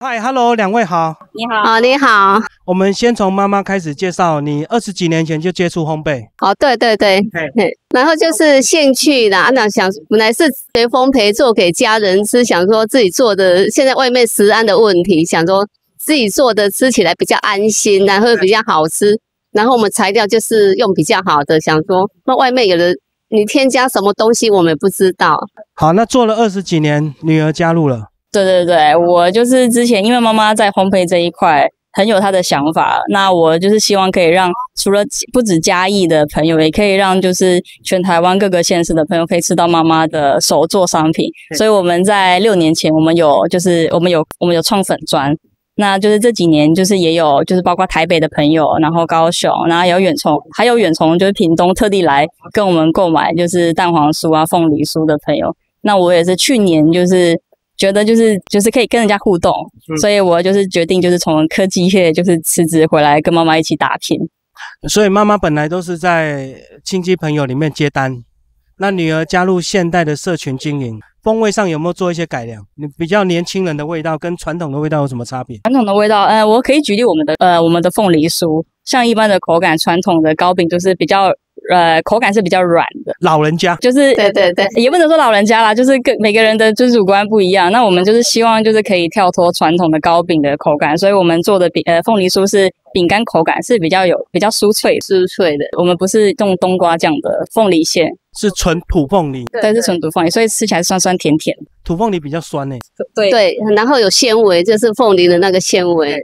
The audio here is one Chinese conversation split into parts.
嗨，Hello，两位好。你好，好，你好。我们先从妈妈开始介绍，你二十几年前就接触烘焙。哦，对对对，嘿，然后就是兴趣啦。那想本来是随风陪做给家人吃，想说自己做的，现在外面食安的问题，想说自己做的吃起来比较安心，然后比较好吃。然后我们材料就是用比较好的，想说那外面有的你添加什么东西，我们不知道。好，那做了二十几年，女儿加入了。对对对，我就是之前因为妈妈在烘焙这一块很有她的想法，那我就是希望可以让除了不止嘉义的朋友，也可以让就是全台湾各个县市的朋友可以吃到妈妈的手做商品。所以我们在六年前，我们有就是我们有我们有创粉砖，那就是这几年就是也有就是包括台北的朋友，然后高雄，然后有远从还有远从就是屏东特地来跟我们购买就是蛋黄酥啊凤梨酥的朋友。那我也是去年就是。觉得就是就是可以跟人家互动，所以我就是决定就是从科技业就是辞职回来跟妈妈一起打拼。所以妈妈本来都是在亲戚朋友里面接单，那女儿加入现代的社群经营，风味上有没有做一些改良？你比较年轻人的味道跟传统的味道有什么差别？传统的味道，呃，我可以举例我们的呃我们的凤梨酥，像一般的口感，传统的糕饼就是比较。呃，口感是比较软的，老人家就是对对对，也不能说老人家啦，就是跟每个人的就是主观不一样。那我们就是希望就是可以跳脱传统的糕饼的口感，所以我们做的饼呃凤梨酥是饼干口感是比较有比较酥脆酥脆的。我们不是用冬瓜酱的凤梨馅。是纯土凤梨，对，是纯土凤梨，所以吃起来酸酸甜甜。土凤梨比较酸呢，对对，然后有纤维，就是凤梨的那个纤维。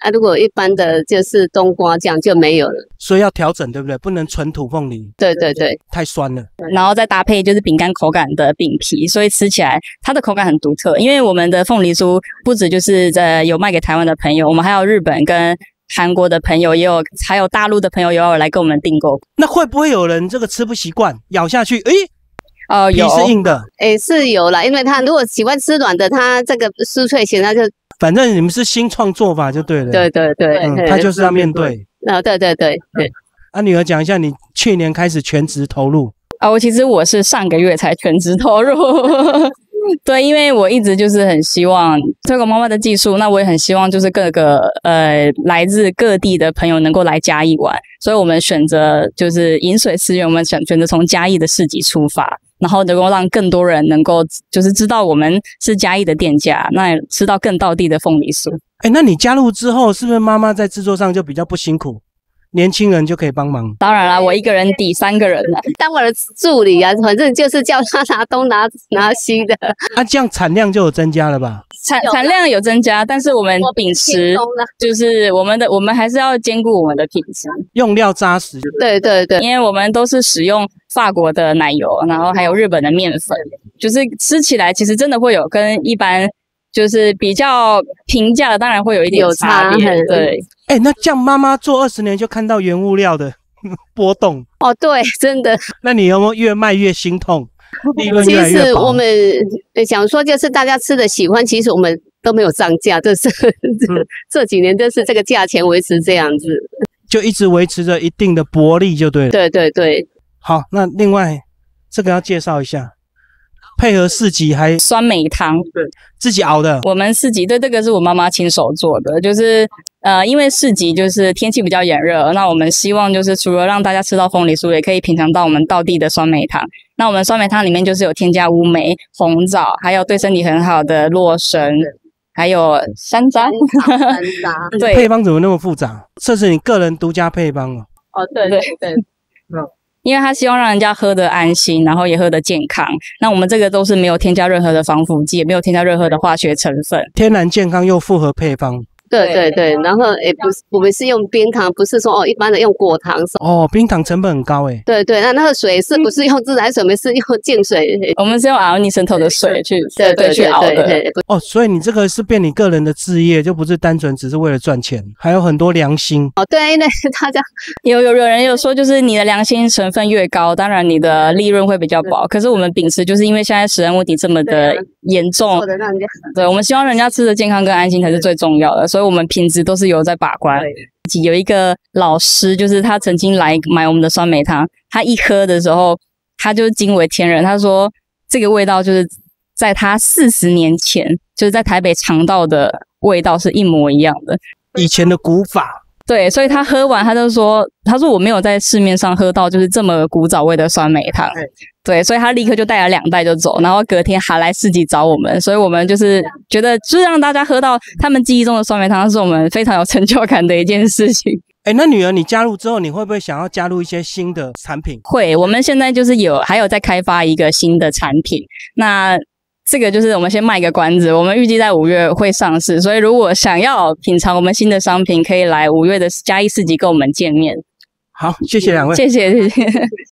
啊，如果一般的就是冬瓜酱就没有了，所以要调整，对不对？不能纯土凤梨。对对对，太酸了。然后再搭配就是饼干口感的饼皮，所以吃起来它的口感很独特。因为我们的凤梨酥不止就是在有卖给台湾的朋友，我们还有日本跟。韩国的朋友也有，还有大陆的朋友也有来跟我们订购。那会不会有人这个吃不习惯，咬下去，诶，哦，皮是硬的，诶，是有了，因为他如果喜欢吃软的，他这个酥脆型，他就反正你们是新创做法就对了。对对对，嗯，他就是要面对。啊，对对对对。啊，女儿讲一下，你去年开始全职投入啊？我其实我是上个月才全职投入。对，因为我一直就是很希望推广妈妈的技术，那我也很希望就是各个呃来自各地的朋友能够来嘉义玩，所以我们选择就是饮水思源，我们选选择从嘉义的市集出发，然后能够让更多人能够就是知道我们是嘉义的店家，那吃到更道地的凤梨酥。哎，那你加入之后，是不是妈妈在制作上就比较不辛苦？年轻人就可以帮忙，当然啦，我一个人抵三个人了，当我的助理啊，反正就是叫他拿东拿拿西的。啊，这样产量就有增加了吧？产产量有增加，但是我们秉持就是我们的，我们还是要兼顾我们的品质，用料扎实。对对对，因为我们都是使用法国的奶油，然后还有日本的面粉，就是吃起来其实真的会有跟一般。就是比较平价的，当然会有一点差别。对，哎，那这样妈妈做二十年就看到原物料的 波动哦，对，真的。那你有没有越卖越心痛？利润越来越其实我们想说，就是大家吃的喜欢，其实我们都没有涨价，这是这几年都是这个价钱维持这样子，就一直维持着一定的薄利，就对了。对对对。好，那另外这个要介绍一下。配合四级还酸梅汤，对，自己熬的。我们四级对这个是我妈妈亲手做的，就是呃，因为四级就是天气比较炎热，那我们希望就是除了让大家吃到凤梨酥，也可以品尝到我们道地的酸梅汤。那我们酸梅汤里面就是有添加乌梅、红枣，还有对身体很好的洛神，还有山楂。山楂，对，配方怎么那么复杂？这是你个人独家配方哦。哦，对对对，嗯。因为他希望让人家喝得安心，然后也喝得健康。那我们这个都是没有添加任何的防腐剂，也没有添加任何的化学成分，天然健康又复合配方。对对对，然后也不是我们是用冰糖，不是说哦一般的用果糖什么。哦，冰糖成本很高诶。对对，那那个水是不是用自来水？我们是用净水。我们是用熬尼神头的水去对对去熬的。哦，所以你这个是变你个人的置业，就不是单纯只是为了赚钱，还有很多良心。哦，对，因为大家有有有人有说，就是你的良心成分越高，当然你的利润会比较薄。可是我们秉持就是因为现在食安问题这么的严重，对，我们希望人家吃的健康跟安心才是最重要的，所以。我们品质都是有在把关。有一个老师，就是他曾经来买我们的酸梅汤，他一喝的时候，他就惊为天人。他说，这个味道就是在他四十年前就是在台北尝到的味道是一模一样的。以前的古法。对，所以他喝完，他就说：“他说我没有在市面上喝到就是这么古早味的酸梅汤。”对，所以他立刻就带了两袋就走，然后隔天还来市集找我们，所以我们就是觉得，就是让大家喝到他们记忆中的酸梅汤，是我们非常有成就感的一件事情。哎，那女儿，你加入之后，你会不会想要加入一些新的产品？会，我们现在就是有还有在开发一个新的产品，那。这个就是我们先卖个关子，我们预计在五月会上市，所以如果想要品尝我们新的商品，可以来五月的嘉义市集跟我们见面。好，谢谢两位，谢谢谢谢。